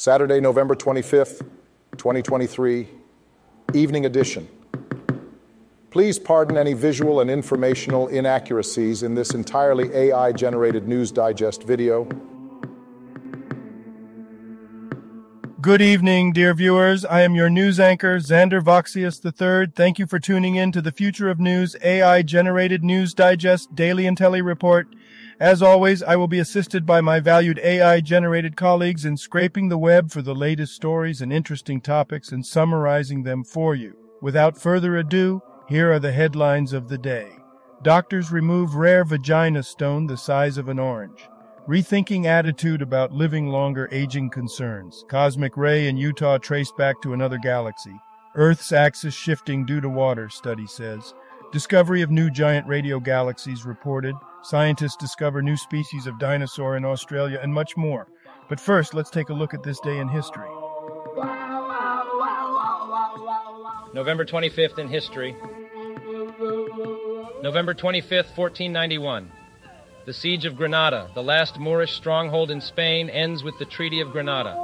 Saturday, November 25th, 2023, evening edition. Please pardon any visual and informational inaccuracies in this entirely AI generated News Digest video. Good evening, dear viewers. I am your news anchor, Xander Voxius III. Thank you for tuning in to the Future of News AI generated News Digest Daily Intelli Report. As always, I will be assisted by my valued AI generated colleagues in scraping the web for the latest stories and interesting topics and summarizing them for you. Without further ado, here are the headlines of the day. Doctors remove rare vagina stone the size of an orange. Rethinking attitude about living longer aging concerns. Cosmic ray in Utah traced back to another galaxy. Earth's axis shifting due to water, study says. Discovery of new giant radio galaxies reported. Scientists discover new species of dinosaur in Australia and much more. But first, let's take a look at this day in history. November 25th in history. November 25th, 1491. The Siege of Granada, the last Moorish stronghold in Spain, ends with the Treaty of Granada.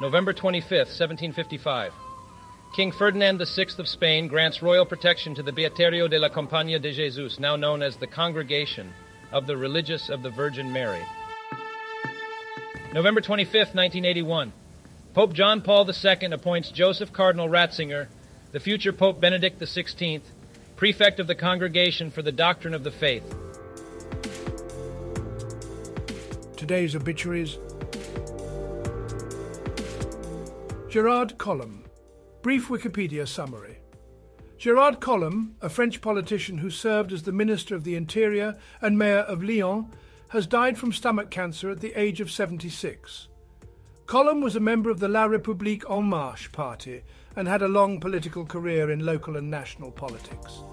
November 25th, 1755. King Ferdinand VI of Spain grants royal protection to the Beaterio de la Compañía de Jesus, now known as the Congregation of the Religious of the Virgin Mary. November 25, 1981. Pope John Paul II appoints Joseph Cardinal Ratzinger, the future Pope Benedict XVI, prefect of the Congregation for the Doctrine of the Faith. Today's obituaries Gerard Collomb, Brief Wikipedia summary. Gerard Collomb, a French politician who served as the Minister of the Interior and Mayor of Lyon, has died from stomach cancer at the age of 76. Collomb was a member of the La République En Marche party and had a long political career in local and national politics.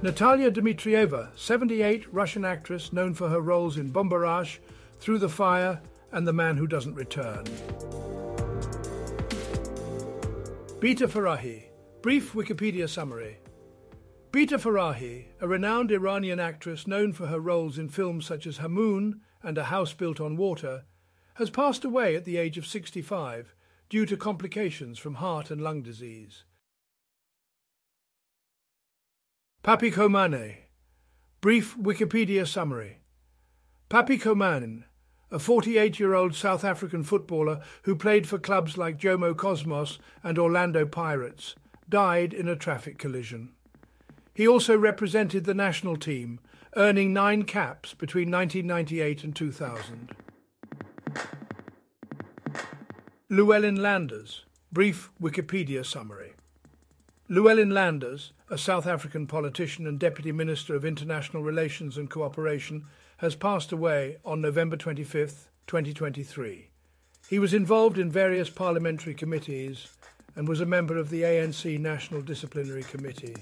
Natalia Dmitrieva, 78, Russian actress known for her roles in Bumbarash, Through the Fire, and The Man Who Doesn't Return. Bita Farahi, brief Wikipedia summary. Bita Farahi, a renowned Iranian actress known for her roles in films such as Hamoon and A House Built on Water, has passed away at the age of 65 due to complications from heart and lung disease. Papy Komane, brief Wikipedia summary. Papy Komane a 48 year old South African footballer who played for clubs like Jomo Cosmos and Orlando Pirates, died in a traffic collision. He also represented the national team, earning nine caps between 1998 and 2000. Llewellyn Landers, brief Wikipedia summary. Llewellyn Landers, a South African politician and Deputy Minister of International Relations and Cooperation, has passed away on November 25, 2023. He was involved in various parliamentary committees and was a member of the ANC National Disciplinary Committee.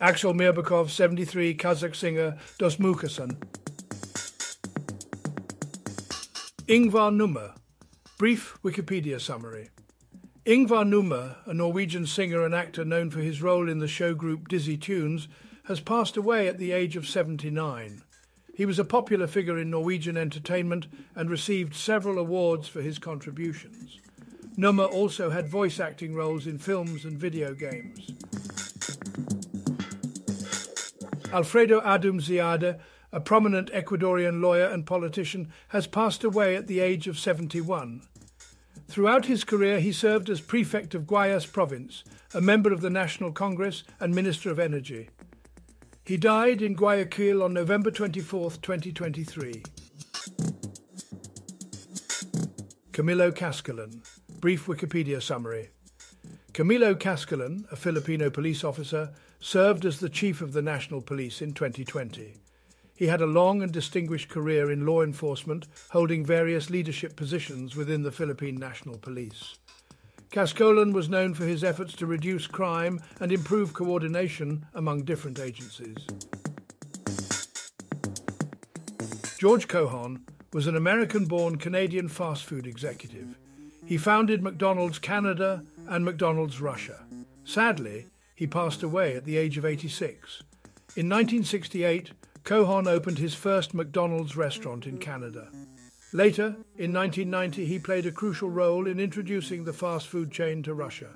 Axel Mirbakov, 73, Kazakh singer Mukasan. Ingvar Nummer, brief Wikipedia summary. Ingvar Nummer, a Norwegian singer and actor known for his role in the show group Dizzy Tunes, has passed away at the age of 79. He was a popular figure in Norwegian entertainment and received several awards for his contributions. Nummer also had voice acting roles in films and video games. Alfredo Adum Ziade, a prominent Ecuadorian lawyer and politician, has passed away at the age of 71. Throughout his career, he served as prefect of Guayas province, a member of the National Congress, and Minister of Energy. He died in Guayaquil on November 24, 2023. Camilo Cascolan, brief Wikipedia summary. Camilo Cascolan, a Filipino police officer, served as the chief of the National Police in 2020. He had a long and distinguished career in law enforcement, holding various leadership positions within the Philippine National Police. Cascolan was known for his efforts to reduce crime and improve coordination among different agencies. George Cohon was an American born Canadian fast food executive. He founded McDonald's Canada and McDonald's Russia. Sadly, he passed away at the age of 86. In 1968, Cohon opened his first McDonald's restaurant in Canada. Later, in 1990, he played a crucial role in introducing the fast food chain to Russia.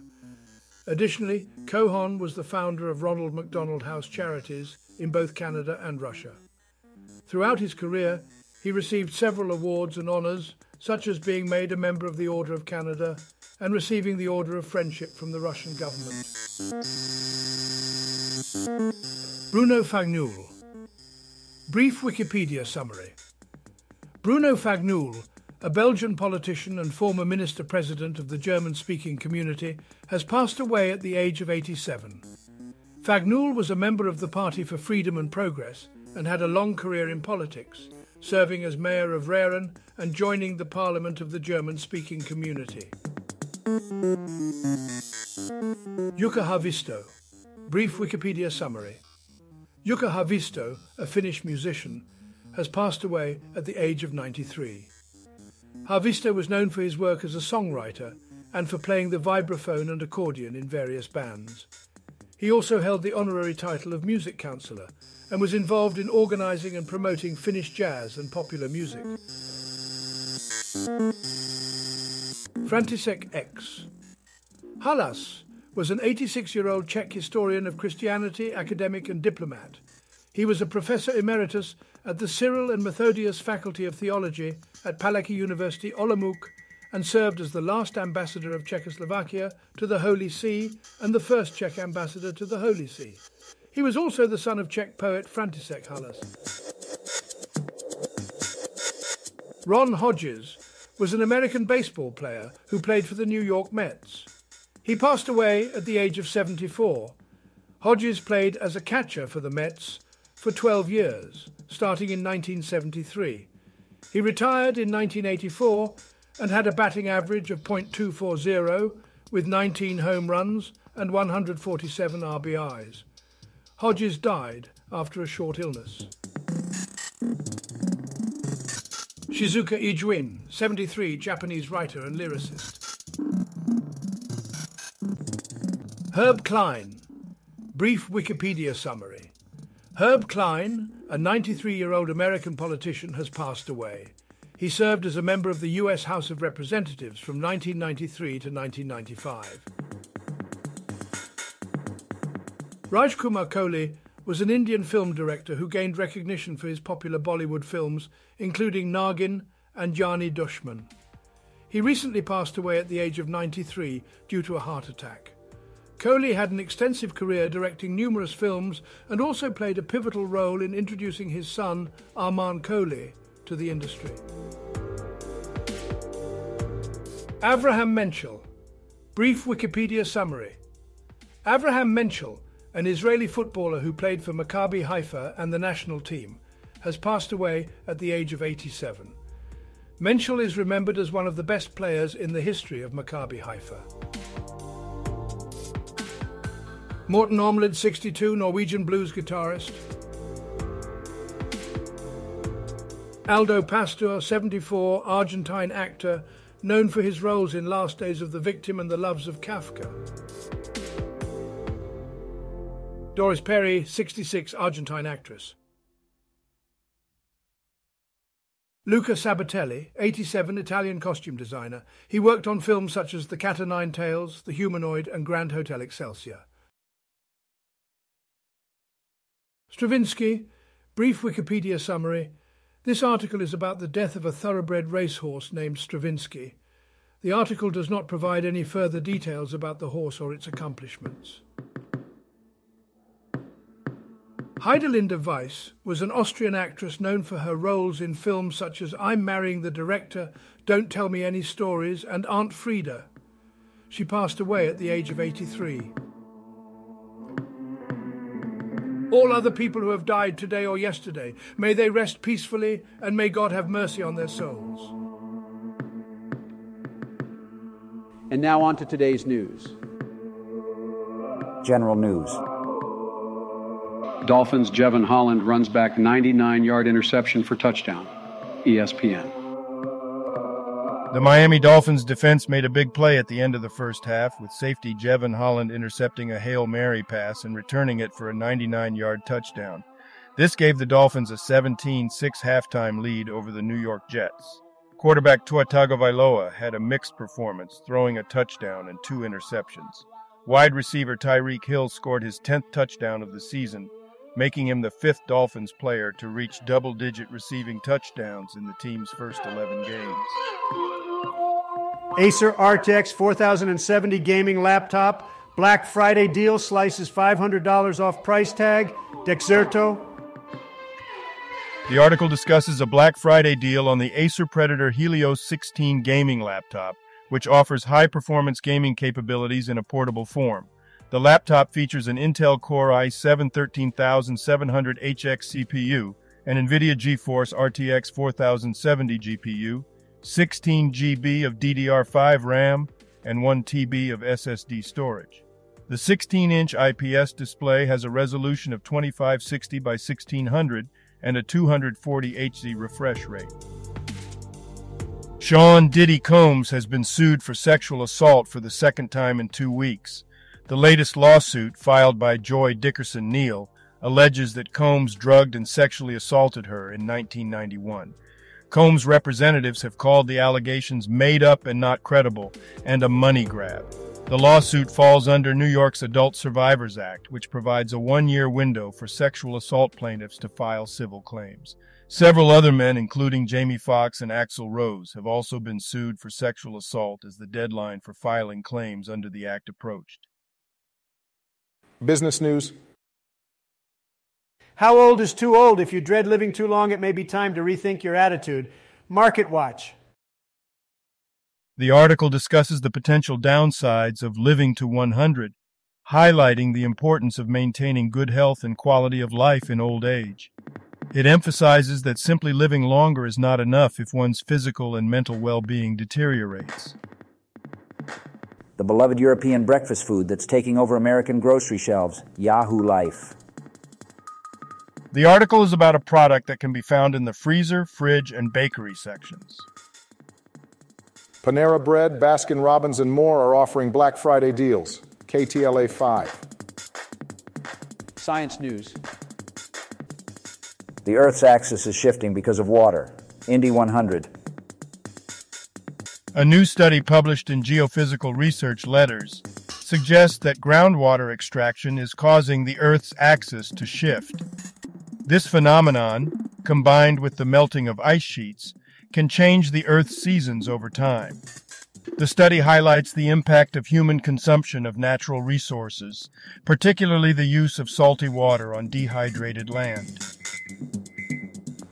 Additionally, Cohon was the founder of Ronald McDonald House Charities in both Canada and Russia. Throughout his career, he received several awards and honours, such as being made a member of the Order of Canada and receiving the Order of Friendship from the Russian government. Bruno Fagnoul. Brief Wikipedia summary. Bruno Fagnoul, a Belgian politician and former minister president of the German speaking community, has passed away at the age of 87. Fagnoul was a member of the Party for Freedom and Progress and had a long career in politics, serving as mayor of Raeren and joining the parliament of the German speaking community. Jukka Haavisto. Brief Wikipedia summary. Jukka Haavisto, a Finnish musician, has passed away at the age of 93. Haavisto was known for his work as a songwriter and for playing the vibraphone and accordion in various bands. He also held the honorary title of music counselor and was involved in organising and promoting Finnish jazz and popular music. František X. Halas was an 86 year old Czech historian of Christianity, academic, and diplomat. He was a professor emeritus at the Cyril and Methodius Faculty of Theology at Palacký University Olomouc and served as the last ambassador of Czechoslovakia to the Holy See and the first Czech ambassador to the Holy See. He was also the son of Czech poet František Halas. Ron Hodges was an American baseball player who played for the New York Mets. He passed away at the age of 74. Hodges played as a catcher for the Mets for 12 years, starting in 1973. He retired in 1984 and had a batting average of .240 with 19 home runs and 147 RBIs. Hodges died after a short illness. Shizuka Ijuin, 73, Japanese writer and lyricist. Herb Klein, brief Wikipedia summary. Herb Klein, a 93 year old American politician, has passed away. He served as a member of the US House of Representatives from 1993 to 1995. Rajkumar Kohli was an Indian film director who gained recognition for his popular Bollywood films, including Nagin and Jani Dushman. He recently passed away at the age of 93 due to a heart attack. Kohli had an extensive career directing numerous films and also played a pivotal role in introducing his son, Arman Kohli, to the industry. Avraham Menchel. Brief Wikipedia summary. Avraham Menchel an Israeli footballer who played for Maccabi Haifa and the national team, has passed away at the age of 87. Menchel is remembered as one of the best players in the history of Maccabi Haifa. Morten Ormlid, 62, Norwegian blues guitarist. Aldo Pastor, 74, Argentine actor, known for his roles in Last Days of the Victim and The Loves of Kafka. Doris Perry, 66, Argentine actress. Luca Sabatelli, 87, Italian costume designer. He worked on films such as The Cat o' Nine Tails, The Humanoid, and Grand Hotel Excelsior. Stravinsky, brief Wikipedia summary. This article is about the death of a thoroughbred racehorse named Stravinsky. The article does not provide any further details about the horse or its accomplishments. Heidelinde Weiss was an Austrian actress known for her roles in films such as I'm Marrying the Director, Don't Tell Me Any Stories, and Aunt Frida. She passed away at the age of 83. All other people who have died today or yesterday, may they rest peacefully and may God have mercy on their souls. And now on to today's news. General news. Dolphins' Jevon Holland runs back 99 yard interception for touchdown. ESPN. The Miami Dolphins defense made a big play at the end of the first half, with safety Jevon Holland intercepting a Hail Mary pass and returning it for a 99 yard touchdown. This gave the Dolphins a 17 6 halftime lead over the New York Jets. Quarterback Tua Tagovailoa had a mixed performance, throwing a touchdown and two interceptions. Wide receiver Tyreek Hill scored his 10th touchdown of the season, making him the fifth Dolphins player to reach double digit receiving touchdowns in the team's first 11 games. Acer RTX 4070 gaming laptop. Black Friday deal slices $500 off price tag. Dexerto. The article discusses a Black Friday deal on the Acer Predator Helios 16 gaming laptop, which offers high performance gaming capabilities in a portable form. The laptop features an Intel Core i7 13700HX CPU, an NVIDIA GeForce RTX 4070 GPU, 16 GB of DDR5 RAM, and 1 TB of SSD storage. The 16-inch IPS display has a resolution of 2560 by 1600 and a 240 Hz refresh rate. Sean Diddy Combs has been sued for sexual assault for the second time in two weeks. The latest lawsuit, filed by Joi Dickerson-Neal, alleges that Combs drugged and sexually assaulted her in 1991. Combs' representatives have called the allegations made up and not credible and a money grab. The lawsuit falls under New York's Adult Survivors Act, which provides a one year window for sexual assault plaintiffs to file civil claims. Several other men, including Jamie Foxx and Axl Rose, have also been sued for sexual assault as the deadline for filing claims under the act approached. Business news How old is too old? If you dread living too long, it may be time to rethink your attitude. Market Watch. The article discusses the potential downsides of living to 100, highlighting the importance of maintaining good health and quality of life in old age. It emphasizes that simply living longer is not enough if one's physical and mental well being deteriorates. The beloved European breakfast food that's taking over American grocery shelves, Yahoo Life. The article is about a product that can be found in the freezer, fridge, and bakery sections. Panera Bread, Baskin Robbins, and more are offering Black Friday deals. KTLA 5. Science News. The Earth's axis is shifting because of water. Indy 100. A new study published in Geophysical Research Letters suggests that groundwater extraction is causing the Earth's axis to shift. This phenomenon, combined with the melting of ice sheets, can change the Earth's seasons over time. The study highlights the impact of human consumption of natural resources, particularly the use of salty water on dehydrated land.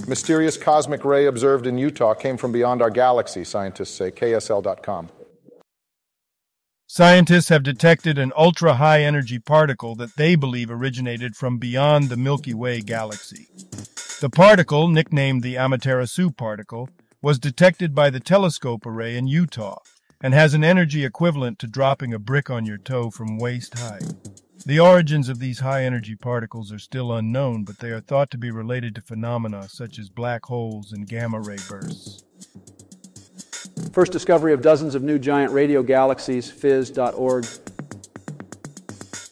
Mysterious cosmic ray observed in Utah came from beyond our galaxy, scientists say. KSL.com. Scientists have detected an ultra high energy particle that they believe originated from beyond the Milky Way galaxy. The particle, nicknamed the Amaterasu particle, was detected by the telescope array in Utah and has an energy equivalent to dropping a brick on your toe from waist high. The origins of these high energy particles are still unknown, but they are thought to be related to phenomena such as black holes and gamma ray bursts. First discovery of dozens of new giant radio galaxies, phys.org.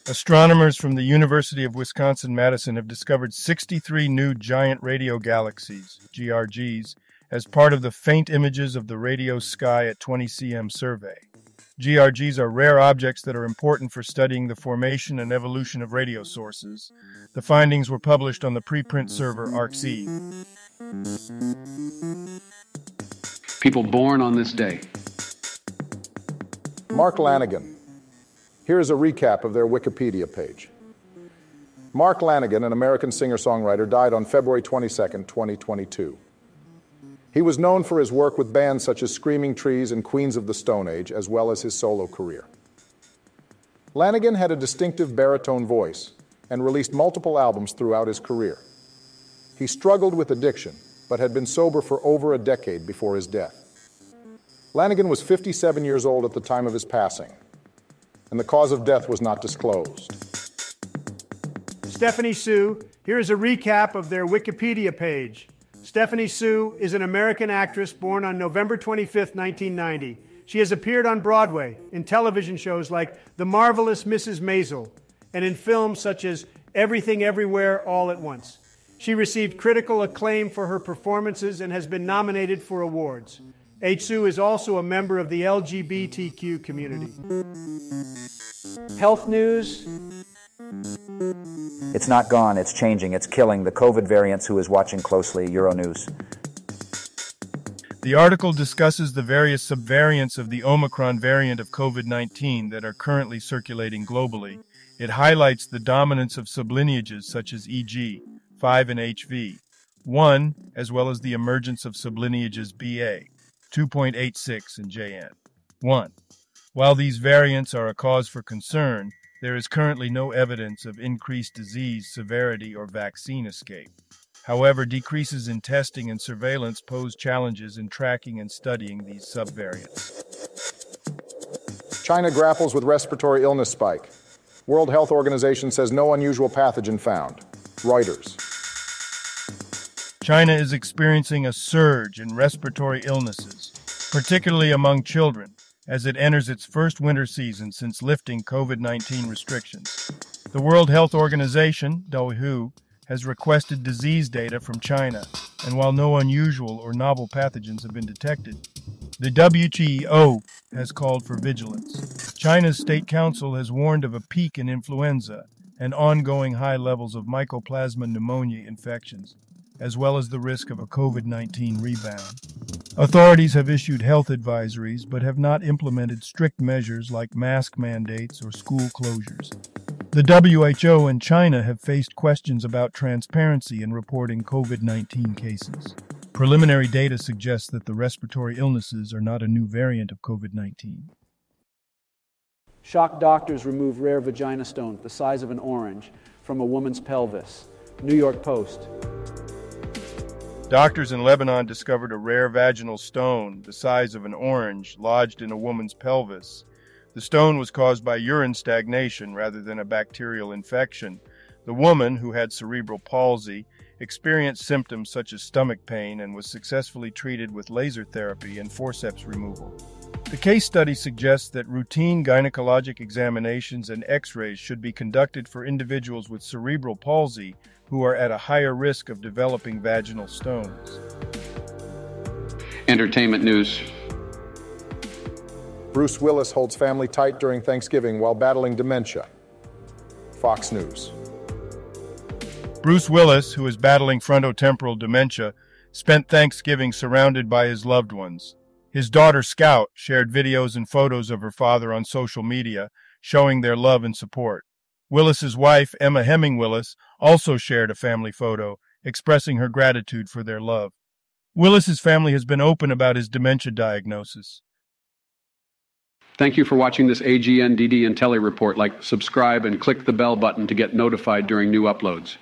Astronomers from the University of Wisconsin Madison have discovered 63 new giant radio galaxies, GRGs, as part of the Faint Images of the Radio Sky at 20 cm survey. GRGs are rare objects that are important for studying the formation and evolution of radio sources. The findings were published on the preprint server arXiv. People born on this day. Mark Lanegan. Here is a recap of their Wikipedia page. Mark Lanegan, an American singer songwriter, died on February 22, 2022. He was known for his work with bands such as Screaming Trees and Queens of the Stone Age, as well as his solo career. Lanegan had a distinctive baritone voice and released multiple albums throughout his career. He struggled with addiction, but had been sober for over a decade before his death. Lanegan was 57 years old at the time of his passing, and the cause of death was not disclosed. Stephanie Hsu, here is a recap of their Wikipedia page. Stephanie Hsu is an American actress born on November 25, 1990. She has appeared on Broadway in television shows like The Marvelous Mrs. Maisel and in films such as Everything Everywhere All at Once. She received critical acclaim for her performances and has been nominated for awards. H. Su is also a member of the LGBTQ community. Health news. It's not gone, it's changing, it's killing the COVID variants who is watching closely, Euronews. The article discusses the various subvariants of the Omicron variant of COVID 19 that are currently circulating globally. It highlights the dominance of sublineages such as EG, 5 and HV, 1, as well as the emergence of sublineages BA, 2.86 and JN, 1. While these variants are a cause for concern, there is currently no evidence of increased disease severity or vaccine escape. However, decreases in testing and surveillance pose challenges in tracking and studying these subvariants. China grapples with respiratory illness spike. World Health Organization says no unusual pathogen found. Reuters. China is experiencing a surge in respiratory illnesses, particularly among children, as it enters its first winter season since lifting COVID 19 restrictions. The World Health Organization, WHO, has requested disease data from China, and while no unusual or novel pathogens have been detected, the WHO has called for vigilance. China's State Council has warned of a peak in influenza and ongoing high levels of Mycoplasma pneumonia infections, as well as the risk of a COVID 19 rebound. Authorities have issued health advisories but have not implemented strict measures like mask mandates or school closures. The WHO and China have faced questions about transparency in reporting COVID 19 cases. Preliminary data suggests that the respiratory illnesses are not a new variant of COVID 19. Shock doctors remove rare vagina stone the size of an orange from a woman's pelvis. New York Post. Doctors in Lebanon discovered a rare vaginal stone the size of an orange lodged in a woman's pelvis the stone was caused by urine stagnation rather than a bacterial infection. The woman, who had cerebral palsy, experienced symptoms such as stomach pain and was successfully treated with laser therapy and forceps removal. The case study suggests that routine gynecologic examinations and x rays should be conducted for individuals with cerebral palsy who are at a higher risk of developing vaginal stones. Entertainment news. Bruce Willis holds family tight during Thanksgiving while battling dementia. Fox News. Bruce Willis, who is battling frontotemporal dementia, spent Thanksgiving surrounded by his loved ones. His daughter Scout shared videos and photos of her father on social media, showing their love and support. Willis's wife, Emma Heming Willis, also shared a family photo, expressing her gratitude for their love. Willis's family has been open about his dementia diagnosis. Thank you for watching this AGNDD Intellireport. Like, subscribe, and click the bell button to get notified during new uploads.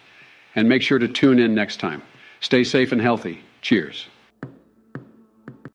And make sure to tune in next time. Stay safe and healthy. Cheers.